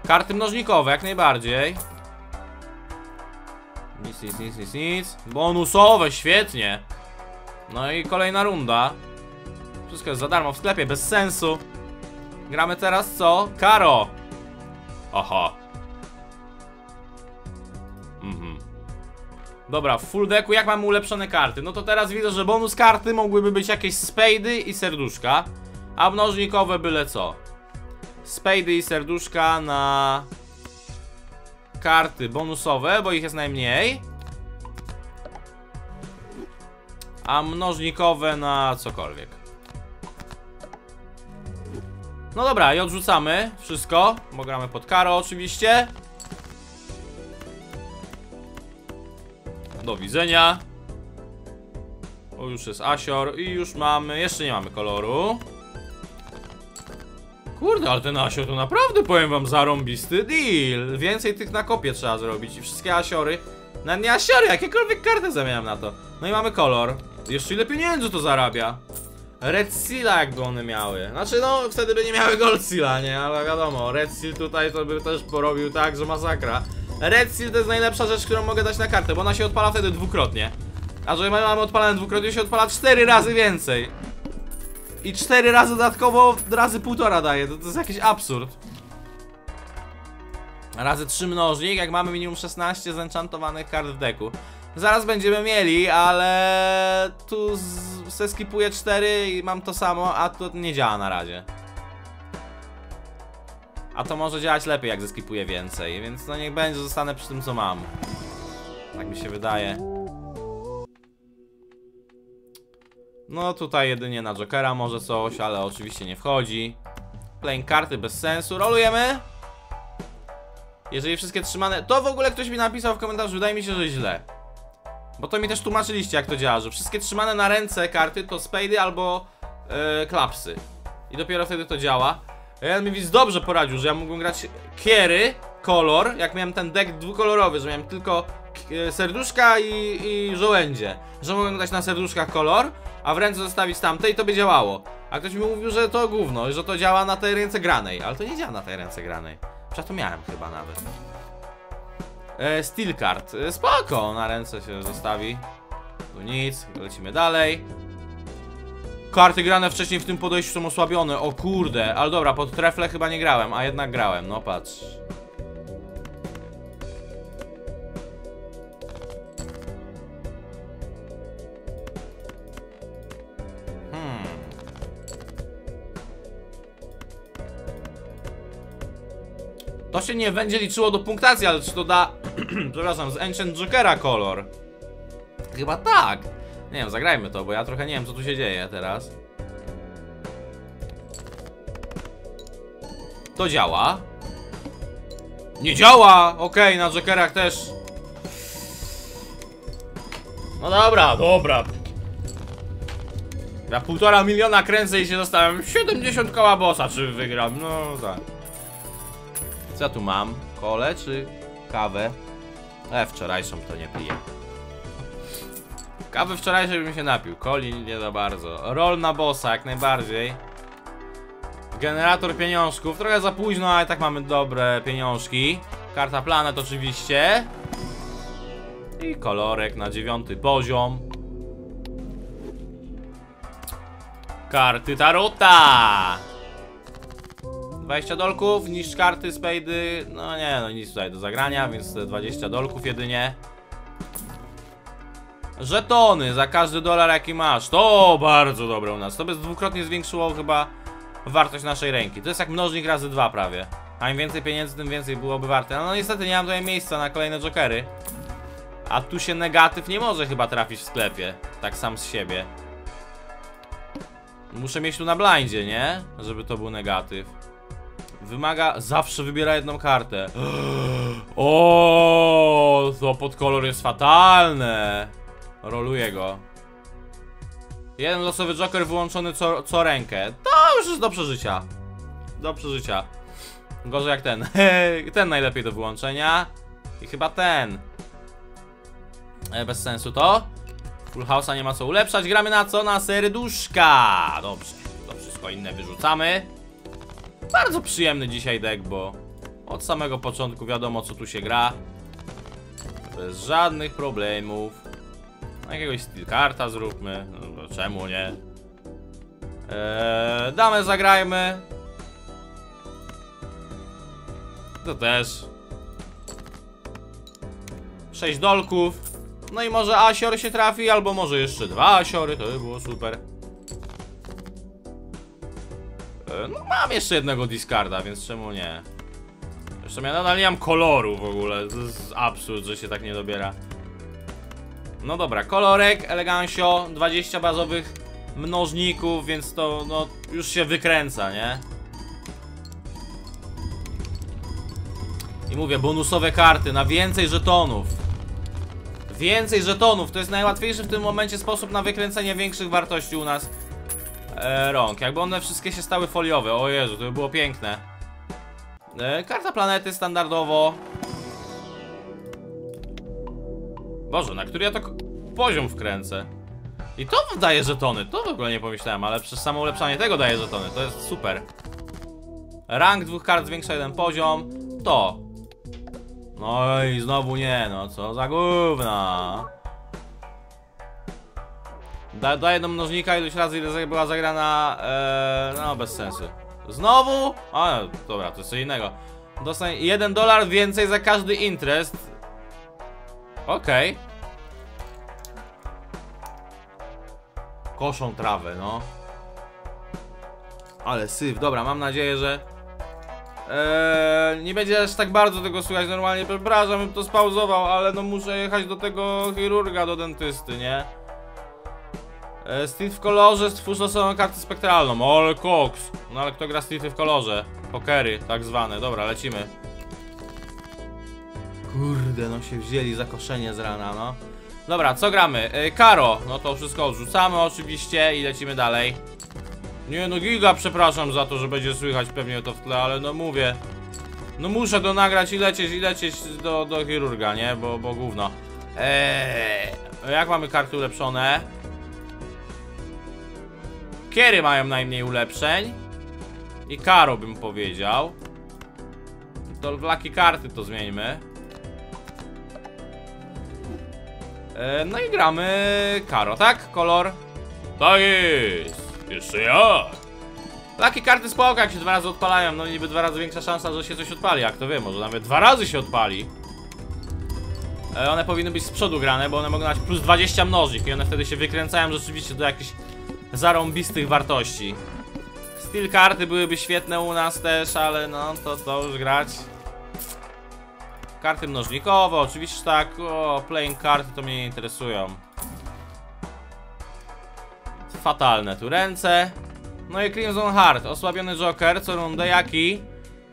Karty mnożnikowe, jak najbardziej. Nic, nic, nic, nic, nic. Bonusowe, świetnie. No i kolejna runda. Wszystko jest za darmo w sklepie, bez sensu. Gramy teraz co? Karo. Oho. Mhm. Dobra, w full decku jak mamy ulepszone karty? No to teraz widzę, że bonus karty mogłyby być jakieś spady i serduszka. A mnożnikowe byle co. Spady i serduszka na karty bonusowe, bo ich jest najmniej. A mnożnikowe na cokolwiek. No dobra, i odrzucamy wszystko, bo gramy pod karo oczywiście. Do widzenia. O, już jest Asior i już mamy, jeszcze nie mamy koloru. Kurde, ale ten Asior to naprawdę, powiem wam, zarąbisty deal. Więcej tych na kopie trzeba zrobić i wszystkie Asiory. Na nie Asiory, jakiekolwiek karty zamieniam na to. No i mamy kolor. Jeszcze ile pieniędzy to zarabia. Red Seala jakby one miały. Znaczy no, wtedy by nie miały Gold Seala, nie? Ale wiadomo, Red Seal tutaj to by też porobił tak, że masakra. Red Seal to jest najlepsza rzecz, którą mogę dać na kartę, bo ona się odpala wtedy dwukrotnie. A że mamy odpalane dwukrotnie, się odpala cztery razy więcej. I cztery razy dodatkowo razy półtora daje. To, to jest jakiś absurd. Razy 3 mnożnik, jak mamy minimum 16 zenchantowanych kart w deku. Zaraz będziemy mieli, ale tu se skipuję 4 i mam to samo, a to nie działa na razie. A to może działać lepiej, jak zeskipuję więcej, więc no niech będzie, zostanę przy tym, co mam. Tak mi się wydaje. No tutaj jedynie na Jokera może coś, ale oczywiście nie wchodzi. Playing karty bez sensu. Rolujemy. Jeżeli wszystkie trzymane... To w ogóle ktoś mi napisał w komentarzu, wydaje mi się, że źle. Bo to mi też tłumaczyliście jak to działa, że wszystkie trzymane na ręce karty to spady albo yy, klapsy. I dopiero wtedy to działa. Ja mi widz dobrze poradził, że ja mógłbym grać kiery, kolor, jak miałem ten deck dwukolorowy, że miałem tylko e, serduszka i, i żołędzie. Że mogłem dać na serduszkach kolor, a w ręce zostawić tamte i to by działało. A ktoś mi mówił, że to gówno, że to działa na tej ręce granej, ale to nie działa na tej ręce granej. Przecież to miałem chyba nawet. E, steel card, e, spoko, na ręce się zostawi. Tu nic, lecimy dalej. Karty grane wcześniej w tym podejściu są osłabione, o kurde, ale dobra, pod trefle chyba nie grałem, a jednak grałem, no patrz. To się nie będzie liczyło do punktacji, ale czy to da, przepraszam, z Ancient Jokera kolor? Chyba tak. Nie wiem, zagrajmy to, bo ja trochę nie wiem, co tu się dzieje teraz. To działa. Nie działa! Okej, na Jokerach też. No dobra, dobra. Ja półtora miliona kręcę i się dostałem 70 koła bossa, czy wygram? No tak. Co ja tu mam? Kole czy kawę? E, wczorajszą to nie piję. Kawy wczorajszej bym się napił, coli nie za bardzo. Roll na bossa jak najbardziej. Generator pieniążków, trochę za późno, ale tak mamy dobre pieniążki. Karta planet oczywiście. I kolorek na dziewiąty poziom. Karty Tarota! 20 dolków, niż karty spady. No nie, no nic tutaj do zagrania, więc te 20 dolków jedynie. Żetony za każdy dolar jaki masz. To bardzo dobre u nas. To by dwukrotnie zwiększyło chyba wartość naszej ręki. To jest jak mnożnik razy dwa prawie. A im więcej pieniędzy, tym więcej byłoby warte. No, no niestety nie mam tutaj miejsca na kolejne jokery. A tu się negatyw nie może chyba trafić w sklepie. Tak sam z siebie. Muszę mieć tu na blindzie, nie? Żeby to był negatyw. Wymaga, zawsze wybiera jedną kartę. O, to pod kolor jest fatalne. Roluję go. Jeden losowy joker wyłączony co, co rękę. To już jest do przeżycia. Do przeżycia. Gorzej jak ten. ten najlepiej do wyłączenia. I chyba ten. E, bez sensu to. Full House'a nie ma co ulepszać. Gramy na co? Na serduszka. Dobrze. To wszystko inne wyrzucamy. Bardzo przyjemny dzisiaj deck, bo od samego początku wiadomo co tu się gra. Bez żadnych problemów. Jakiegoś steel karta zróbmy. No, bo czemu nie? Eee, damę zagrajmy. To też. 6 dolków. No i może Asior się trafi, albo może jeszcze dwa Asiory, to by było super. No mam jeszcze jednego discarda, więc czemu nie? Jeszcze ja nadal nie mam koloru w ogóle. To jest absurd, że się tak nie dobiera. No dobra, kolorek, elegancio, 20 bazowych mnożników, więc to no już się wykręca, nie? I mówię, bonusowe karty na więcej żetonów. Więcej żetonów, to jest najłatwiejszy w tym momencie sposób na wykręcenie większych wartości u nas e, rąk. Jakby one wszystkie się stały foliowe, o Jezu, to by było piękne. E, karta planety standardowo. Boże, na który ja to poziom wkręcę? I to daje żetony, to w ogóle nie pomyślałem, ale przez samo ulepszanie tego daje żetony, to jest super. Rank dwóch kart zwiększa jeden poziom, to. No i znowu nie, no co za gówna. Da, daję do mnożnika ilość razy, ile była zagrana. E, no, bez sensu. Znowu? A, dobra, to jest co innego. Dostań 1 dolar więcej za każdy interest. Okej. Koszą trawę, no. Ale syf, dobra, mam nadzieję, że Eee, nie będzie aż tak bardzo tego słychać normalnie, przepraszam, bym to spauzował, ale no muszę jechać do tego chirurga, do dentysty, nie? Eee, Street w kolorze, stwórz osobną kartę spektralną, ale koks No ale kto gra Streety w kolorze? Pokery, tak zwane, dobra, lecimy. Kurde, no się wzięli za koszenie z rana, no. Dobra, co gramy? Eee, Karo, no to wszystko odrzucamy oczywiście i lecimy dalej. Nie no giga przepraszam za to, że będzie słychać pewnie to w tle, ale no mówię. No muszę to nagrać i lecieć i lecieć do, do chirurga, nie? Bo, bo gówno. Eee, Jak mamy karty ulepszone? Kiery mają najmniej ulepszeń I Karo bym powiedział To w laki karty to zmieńmy eee, No i gramy Karo, tak? Kolor? Tak jest jeszcze ja! Takie karty spoko, jak się dwa razy odpalają, no niby dwa razy większa szansa, że się coś odpali, jak to wiem, może nawet dwa razy się odpali. E, one powinny być z przodu grane, bo one mogą dać plus 20 mnożnik i one wtedy się wykręcają rzeczywiście do jakichś zarąbistych wartości. Steel karty byłyby świetne u nas też, ale no to to już grać. Karty mnożnikowe, oczywiście tak, o, playing karty to mnie nie interesują. Fatalne tu ręce. No i Crimson Heart, osłabiony Joker, co rundę, jaki?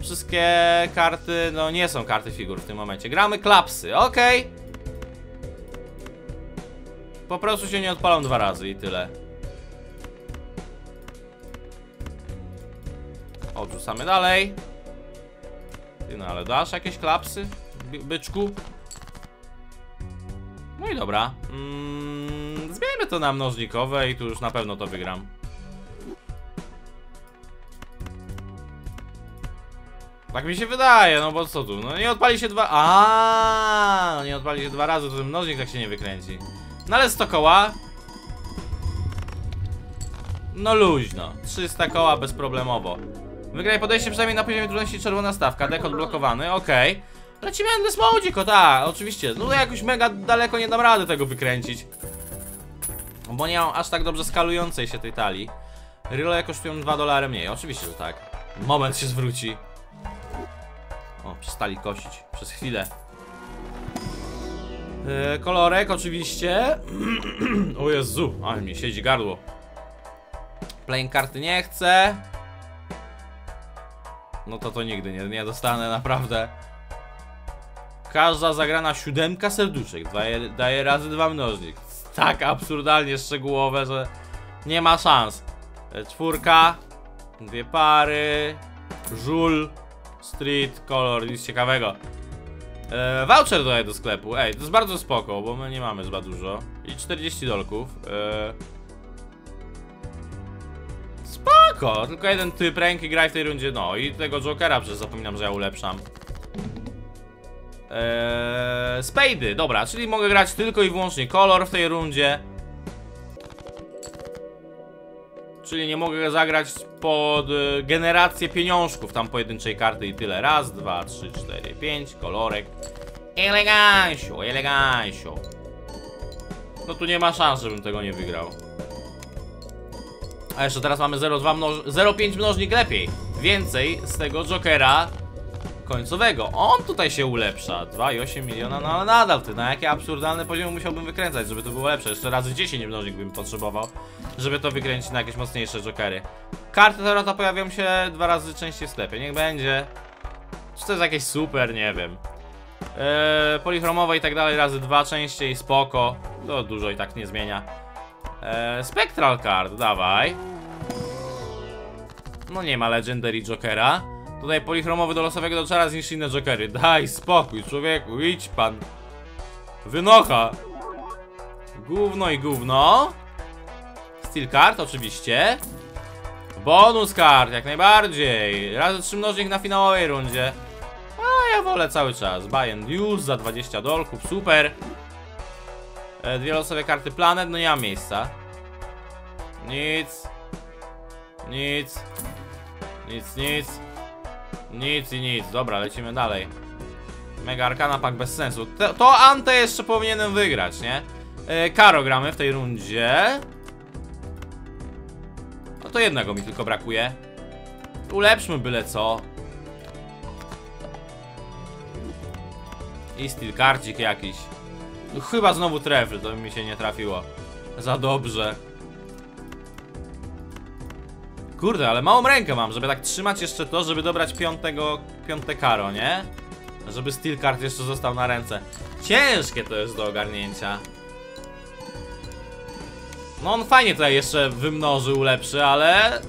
Wszystkie karty, no nie są karty figur w tym momencie. Gramy klapsy, okej. Po prostu się nie odpalą dwa razy i tyle. Odrzucamy dalej. Ty no ale dasz jakieś klapsy? By byczku? No i dobra. Mm, zmieńmy to na mnożnikowe i tu już na pewno to wygram. Tak mi się wydaje, no bo co tu? No nie odpali się dwa... A, no nie odpali się dwa razy, to ten mnożnik tak się nie wykręci. No ale 100 koła. No luźno. 300 koła bezproblemowo. Wygraj podejście przynajmniej na poziomie trudności czerwona stawka, dek odblokowany, okej. Okay. Lecimy Endless Modzik, o tak, oczywiście. No jakoś mega daleko nie dam rady tego wykręcić. Bo nie mam aż tak dobrze skalującej się tej talii. Ryle kosztują 2 dolary mniej, oczywiście, że tak. Moment się zwróci. O, przestali kosić przez chwilę. Yy, kolorek oczywiście. o Jezu, ale mi siedzi gardło. Playing karty nie chcę. No to to nigdy nie, nie dostanę, naprawdę. Każda zagrana siódemka serduszek daje, daje razy dwa mnożnik. Tak absurdalnie szczegółowe, że nie ma szans. E, czwórka, dwie pary, żul, street, kolor, nic ciekawego. E, voucher dodaję do sklepu. Ej, to jest bardzo spoko, bo my nie mamy zbyt dużo. I 40 dolków. E, spoko, tylko jeden typ ręki graj w tej rundzie. No i tego Jokera przecież zapominam, że ja ulepszam. Eee, Spady, dobra, czyli mogę grać tylko i wyłącznie kolor w tej rundzie. Czyli nie mogę zagrać pod y, generację pieniążków tam pojedynczej karty i tyle. Raz, dwa, trzy, cztery, pięć, kolorek. Elegancio, elegancio. No tu nie ma szans, żebym tego nie wygrał. A jeszcze teraz mamy 0,2 mnoż 0,5 mnożnik lepiej. Więcej z tego Jokera końcowego. On tutaj się ulepsza. 2,8 miliona, no ale nadal ty, na jakie absurdalne poziomy musiałbym wykręcać, żeby to było lepsze. Jeszcze razy 10 mnożnik bym potrzebował, żeby to wykręcić na jakieś mocniejsze jokery. Karty Tarota pojawią się dwa razy częściej w sklepie, niech będzie. Czy to jest jakieś super, nie wiem. Eee, polichromowe i tak dalej, razy dwa częściej, spoko. To dużo i tak nie zmienia. Eee, Spectral Card, dawaj. No nie ma Legendary Jokera. Tutaj polichromowy do losowego doczara zniszczy inne jokery. Daj spokój, człowieku, idź pan. Wynocha. Gówno i gówno. Steel card oczywiście. Bonus card, jak najbardziej. Razy trzy mnożnik na finałowej rundzie. A ja wolę cały czas. Buy and use za 20 dolków, super. E, dwie losowe karty planet, no nie ma miejsca. Nic. Nic. Nic, nic. Nic i nic. Dobra, lecimy dalej. Mega Arcana Pack bez sensu. To, to Ante jeszcze powinienem wygrać, nie? E, Karo gramy w tej rundzie. No to jednego mi tylko brakuje. Ulepszmy byle co. I steel jakiś. Chyba znowu trefl, to mi się nie trafiło. Za dobrze. Kurde, ale małą rękę mam, żeby tak trzymać jeszcze to, żeby dobrać piątego, piąte karo, nie? Żeby steel card jeszcze został na ręce. Ciężkie to jest do ogarnięcia. No on fajnie tutaj jeszcze wymnożył, ulepszy, ale...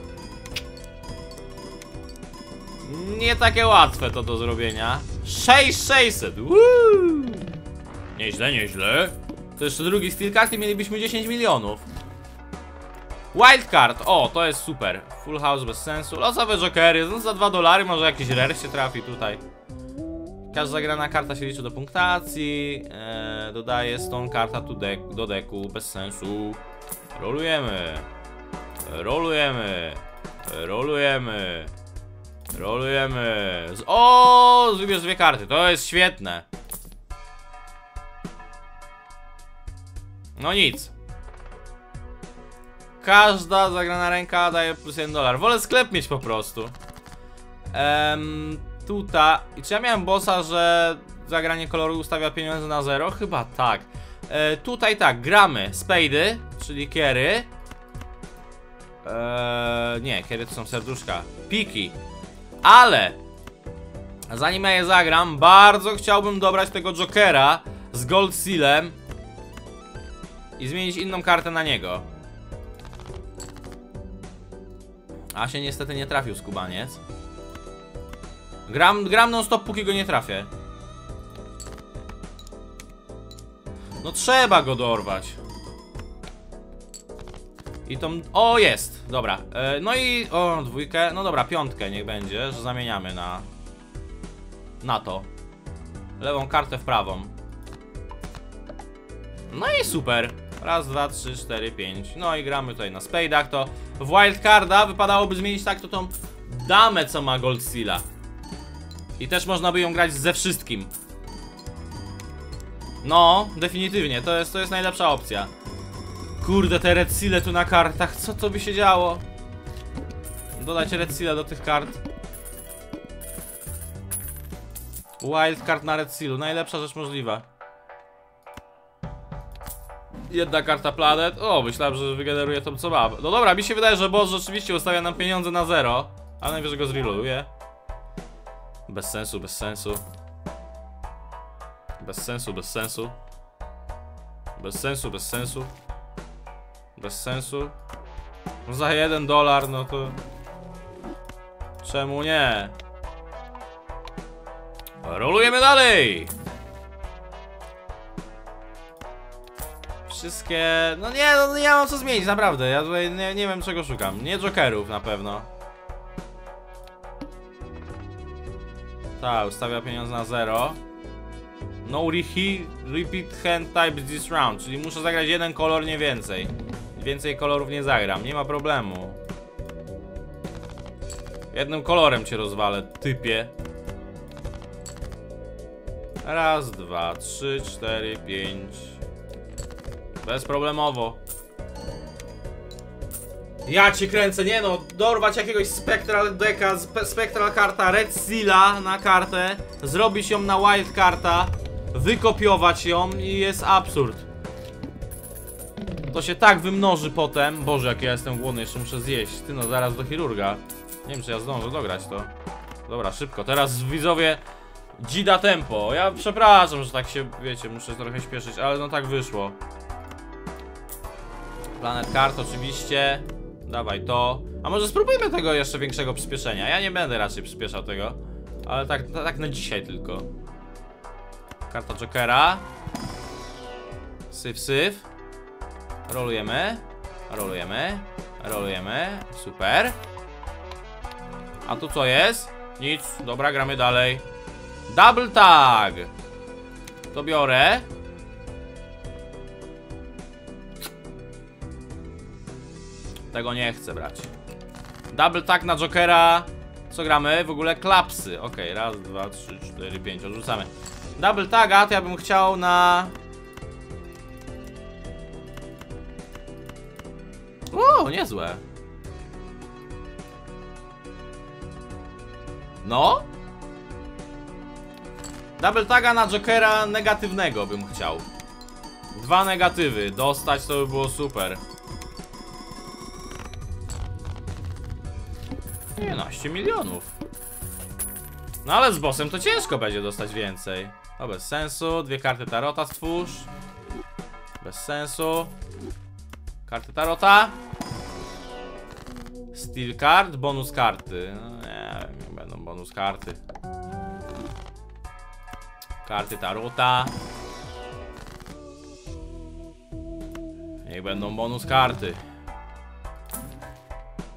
Nie takie łatwe to do zrobienia. 6600, Woo! Nieźle, nieźle. To jeszcze drugi steel card i mielibyśmy 10 milionów. Wildcard, o, to jest super. Full house bez sensu. Losowe jokery, no za 2 dolary może jakiś rare się trafi tutaj. Każda zagrana karta się liczy do punktacji. Eee, dodaje stąd karta do, dek do deku, bez sensu. Rolujemy. Rolujemy. Rolujemy. Rolujemy. O, wybierz dwie karty, to jest świetne. No nic. Każda zagrana ręka daje plus 1 dolar. Wolę sklep mieć po prostu. Ehm, tutaj. I czy ja miałem bossa, że zagranie koloru ustawia pieniądze na zero? Chyba tak. E, tutaj tak, gramy spady, czyli kiery. Eee, nie, kiery to są serduszka. Piki. Ale zanim ja je zagram, bardzo chciałbym dobrać tego Jokera z Gold Sealem i zmienić inną kartę na niego. A się niestety nie trafił skubaniec. Gram, gram non stop póki go nie trafię. No trzeba go dorwać. I tą... O, jest! Dobra. E, no i... O, dwójkę. No dobra, piątkę niech będzie, że zamieniamy na... Na to. Lewą kartę w prawą. No i super. Raz, dwa, trzy, cztery, pięć. No i gramy tutaj na spade'ach, to w wildcarda wypadałoby zmienić tak to tą damę, co ma Gold Seala. I też można by ją grać ze wszystkim. No, definitywnie, to jest, to jest najlepsza opcja. Kurde, te red seale tu na kartach, co to by się działo? Dodać red seala do tych kart. Wildcard na red sealu, najlepsza rzecz możliwa. Jedna karta planet. O, myślałem, że wygeneruje tą co ma. No dobra, mi się wydaje, że boss rzeczywiście ustawia nam pieniądze na zero. Ale najwyżej go zreloaduje. Bez sensu, bez sensu. Bez sensu, bez sensu. Bez sensu, bez sensu. Bez sensu. No za jeden dolar, no to... Czemu nie? Rolujemy dalej! Wszystkie... No nie, no nie mam co zmienić, naprawdę. Ja tutaj nie, nie wiem czego szukam. Nie jokerów na pewno. Tak, ustawia pieniądze na zero. No rehe repeat hand types this round, czyli muszę zagrać jeden kolor, nie więcej. Więcej kolorów nie zagram, nie ma problemu. Jednym kolorem cię rozwalę, typie. Raz, dwa, trzy, cztery, pięć. Bezproblemowo. Ja cię kręcę, nie no, dorwać jakiegoś Spectral Decka, spe Spectral karta Red Seala na kartę, zrobić ją na Wild karta, wykopiować ją i jest absurd. To się tak wymnoży potem. Boże, jak ja jestem głodny, jeszcze muszę zjeść. Ty no, zaraz do chirurga. Nie wiem, czy ja zdążę dograć to. Dobra, szybko. Teraz widzowie dzida tempo. Ja przepraszam, że tak się, wiecie, muszę trochę śpieszyć, ale no tak wyszło. Planet kart oczywiście. Dawaj to. A może spróbujmy tego jeszcze większego przyspieszenia. Ja nie będę raczej przyspieszał tego. Ale tak, tak na dzisiaj tylko. Karta Jokera. Syf, syf. Rolujemy. Rolujemy. Rolujemy. Super. A tu co jest? Nic. Dobra, gramy dalej. Double tag. To biorę. Tego nie chcę brać. Double tag na Jokera. Co gramy? W ogóle klapsy. Okej, raz, dwa, trzy, cztery, pięć. Odrzucamy. Double taga to ja bym chciał na... O, niezłe. No? Double taga na Jokera negatywnego bym chciał. Dwa negatywy. Dostać to by było super. 11 milionów. No ale z bossem to ciężko będzie dostać więcej. To bez sensu. Dwie karty tarota stwórz. Bez sensu. Karty tarota. Steel card, bonus karty. No nie wiem, będą bonus karty. Karty tarota. Niech będą bonus karty.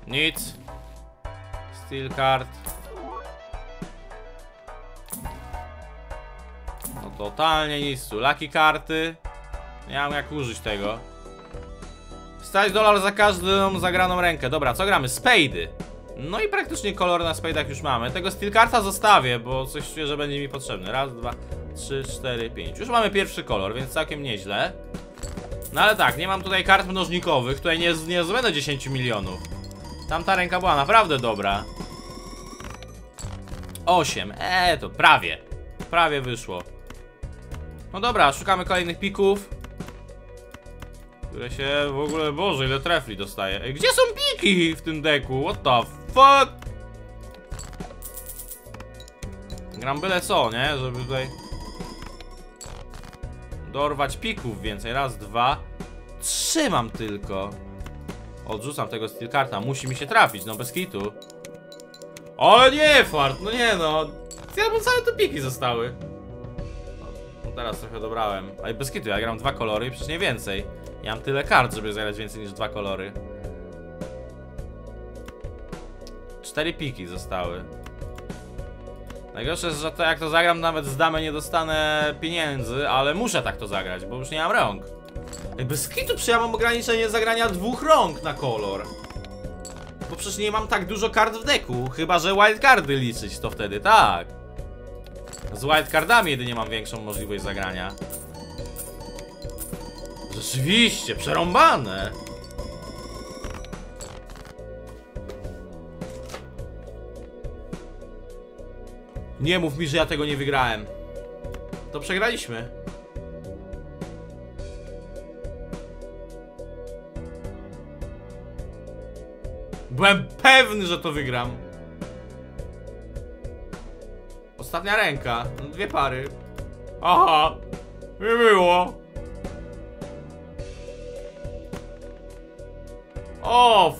Nic. Steel card. No totalnie nic tu. Lucky karty. Nie mam jak użyć tego. Stać dolar za każdą zagraną rękę. Dobra, co gramy? Spady. No i praktycznie kolor na spade'ach już mamy. Tego steel karta zostawię, bo coś czuję, że będzie mi potrzebny. Raz, dwa, trzy, cztery, pięć. Już mamy pierwszy kolor, więc całkiem nieźle. No ale tak, nie mam tutaj kart mnożnikowych. Tutaj nie, nie zdobędę 10 milionów. Tamta ręka była naprawdę dobra. 8. Eee, to prawie. Prawie wyszło. No dobra, szukamy kolejnych pików. Które się w ogóle, boże, ile trefli dostaje. Ej, gdzie są piki w tym deku? What the fuck? Gram byle co, nie? Żeby tutaj dorwać pików więcej. Raz, dwa. Trzy mam tylko. Odrzucam tego steel karta. Musi mi się trafić, no bez kitu. Ale nie, fart, no nie no. Ja bo całe to piki zostały. No teraz trochę dobrałem. Ale bez kitu, ja gram dwa kolory i przecież nie więcej. Ja mam tyle kart, żeby zagrać więcej niż dwa kolory. Cztery piki zostały. Najgorsze jest, że to jak to zagram, nawet z damy nie dostanę pieniędzy, ale muszę tak to zagrać, bo już nie mam rąk. Bez kitu, przecież ja ograniczenie zagrania dwóch rąk na kolor. Bo przecież nie mam tak dużo kart w deku, chyba że wildcardy liczyć to wtedy, tak. Z wildcardami jedynie mam większą możliwość zagrania. Rzeczywiście, przerąbane. Nie mów mi, że ja tego nie wygrałem. To przegraliśmy. Byłem pewny, że to wygram. Ostatnia ręka. No, Dwie pary. Aha. Nie było. O,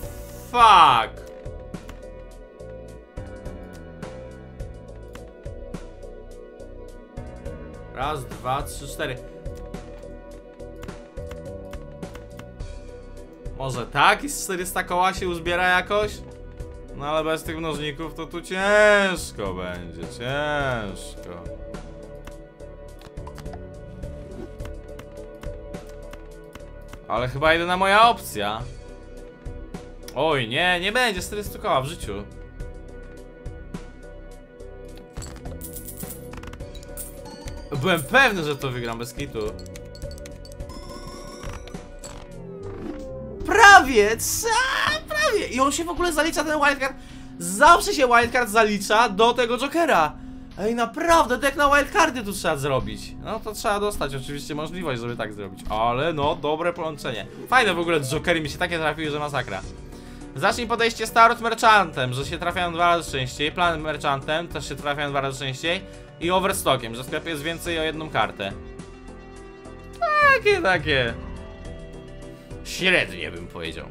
fuck. Raz, dwa, trzy, cztery. Może tak i z 400 koła się uzbiera jakoś? No ale bez tych mnożników to tu ciężko będzie, ciężko. Ale chyba jedyna moja opcja. Oj, nie, nie będzie 400 koła w życiu. Byłem pewny, że to wygram bez kitu. Prawie! Co? Prawie! I on się w ogóle zalicza, ten wildcard. Zawsze się wildcard zalicza do tego Jokera. Ej, naprawdę, tak na wildcardy tu trzeba zrobić. No to trzeba dostać oczywiście możliwość, żeby tak zrobić. Ale no, dobre połączenie. Fajne w ogóle Jokery mi się takie trafiły, że masakra. Zacznij podejście Starot Merchantem, że się trafiają dwa razy częściej. Plan Merchantem też się trafiają dwa razy częściej. I Overstockiem, że w sklepie jest więcej o jedną kartę. Takie, takie. Średnie bym powiedział.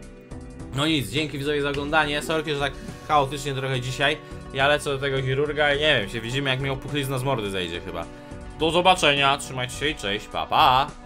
No nic, dzięki widzowie za oglądanie. Sorki, że tak chaotycznie trochę dzisiaj. Ja lecę do tego chirurga i nie wiem, się widzimy jak mi opuchlizna z mordy zejdzie chyba. Do zobaczenia, trzymajcie się i cześć, pa pa!